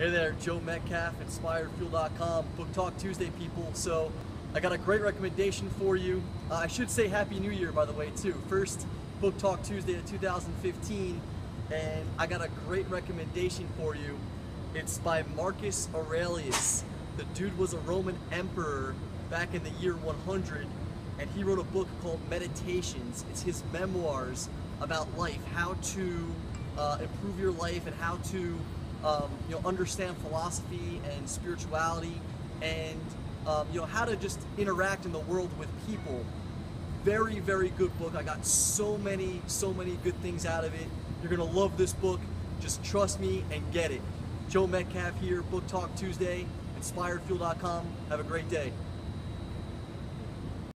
Hey there, Joe Metcalf, InspiredFuel.com, Book Talk Tuesday people. So I got a great recommendation for you. Uh, I should say Happy New Year, by the way, too. First Book Talk Tuesday of 2015, and I got a great recommendation for you. It's by Marcus Aurelius. The dude was a Roman emperor back in the year 100, and he wrote a book called Meditations. It's his memoirs about life, how to uh, improve your life, and how to um, you know understand philosophy and spirituality, and um, you know how to just interact in the world with people. Very, very good book. I got so many, so many good things out of it. You're gonna love this book. Just trust me and get it. Joe Metcalf here, Book Talk Tuesday, InspiredFuel.com. Have a great day.